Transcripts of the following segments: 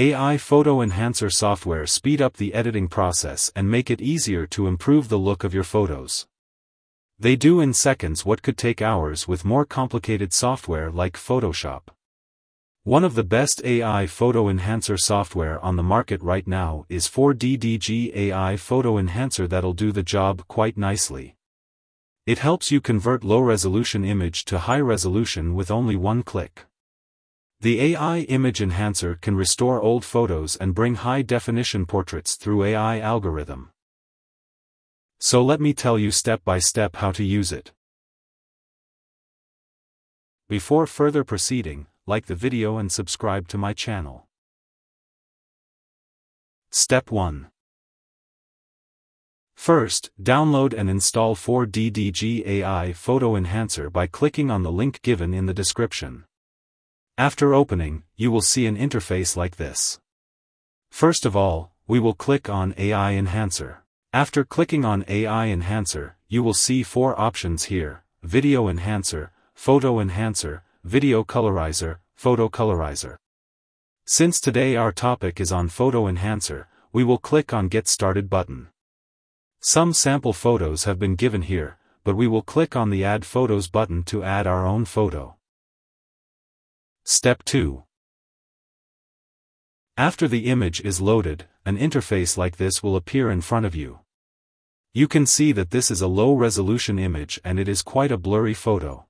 AI photo enhancer software speed up the editing process and make it easier to improve the look of your photos. They do in seconds what could take hours with more complicated software like Photoshop. One of the best AI photo enhancer software on the market right now is 4DDiG AI Photo Enhancer that'll do the job quite nicely. It helps you convert low-resolution image to high-resolution with only one click. The AI Image Enhancer can restore old photos and bring high-definition portraits through AI algorithm. So let me tell you step by step how to use it. Before further proceeding, like the video and subscribe to my channel. Step 1. First, download and install 4DDiG AI Photo Enhancer by clicking on the link given in the description. After opening, you will see an interface like this. First of all, we will click on AI Enhancer. After clicking on AI Enhancer, you will see four options here, Video Enhancer, Photo Enhancer, Video Colorizer, Photo Colorizer. Since today our topic is on Photo Enhancer, we will click on Get Started button. Some sample photos have been given here, but we will click on the Add Photos button to add our own photo. Step 2. After the image is loaded, an interface like this will appear in front of you. You can see that this is a low-resolution image and it is quite a blurry photo.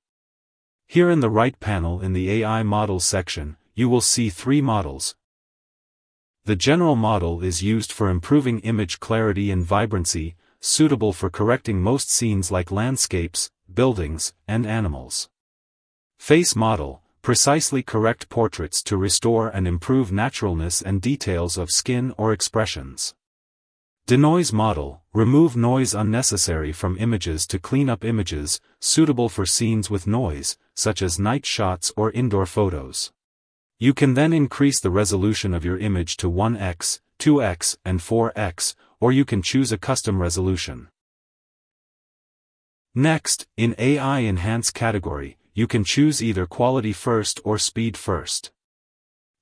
Here in the right panel in the AI Models section, you will see three models, the general model is used for improving image clarity and vibrancy, suitable for correcting most scenes like landscapes, buildings, and animals. Face model, precisely correct portraits to restore and improve naturalness and details of skin or expressions. Denoise model, remove noise unnecessary from images to clean up images, suitable for scenes with noise, such as night shots or indoor photos. You can then increase the resolution of your image to 1x, 2x, and 4x, or you can choose a custom resolution. Next, in AI Enhance category, you can choose either quality first or speed first.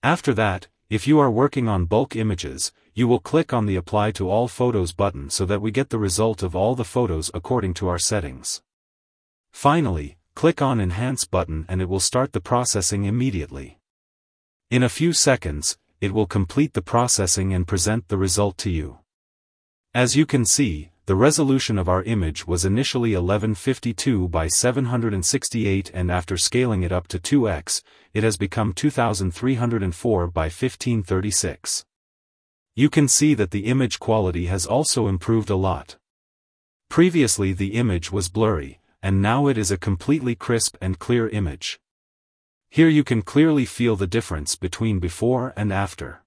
After that, if you are working on bulk images, you will click on the Apply to All Photos button so that we get the result of all the photos according to our settings. Finally, click on Enhance button and it will start the processing immediately. In a few seconds, it will complete the processing and present the result to you. As you can see, the resolution of our image was initially 1152 by 768 and after scaling it up to 2x, it has become 2304 by 1536. You can see that the image quality has also improved a lot. Previously the image was blurry, and now it is a completely crisp and clear image. Here you can clearly feel the difference between before and after.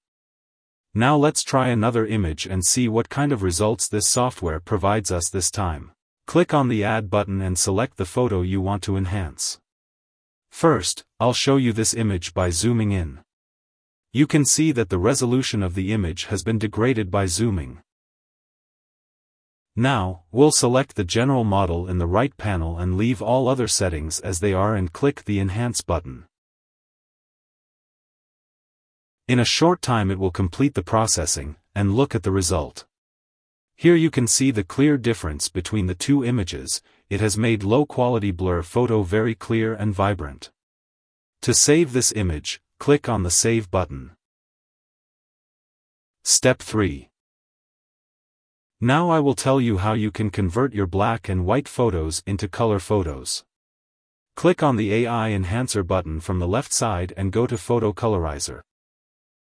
Now let's try another image and see what kind of results this software provides us this time. Click on the Add button and select the photo you want to enhance. First, I'll show you this image by zooming in. You can see that the resolution of the image has been degraded by zooming. Now, we'll select the general model in the right panel and leave all other settings as they are and click the Enhance button. In a short time it will complete the processing, and look at the result. Here you can see the clear difference between the two images, it has made low-quality blur photo very clear and vibrant. To save this image, click on the Save button. Step 3. Now I will tell you how you can convert your black and white photos into color photos. Click on the AI Enhancer button from the left side and go to Photo Colorizer.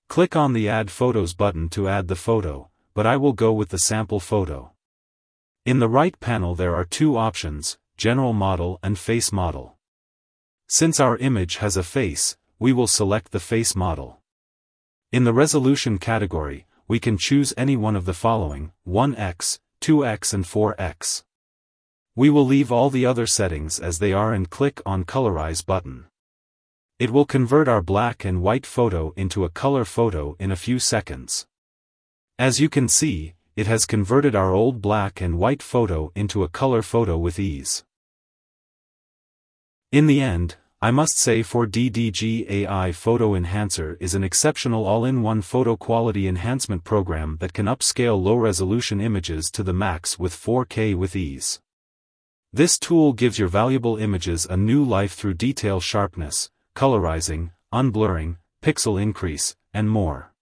Click on the Add Photos button to add the photo, but I will go with the sample photo. In the right panel there are two options, General Model and Face Model. Since our image has a face, we will select the face model. In the resolution category, we can choose any one of the following, 1x, 2x and 4x. We will leave all the other settings as they are and click on Colorize button. It will convert our black and white photo into a color photo in a few seconds. As you can see, it has converted our old black and white photo into a color photo with ease. In the end, I must say 4DDiG AI Photo Enhancer is an exceptional all-in-one photo quality enhancement program that can upscale low-resolution images to the max with 4K with ease. This tool gives your valuable images a new life through detail sharpness, colorizing, unblurring, pixel increase, and more.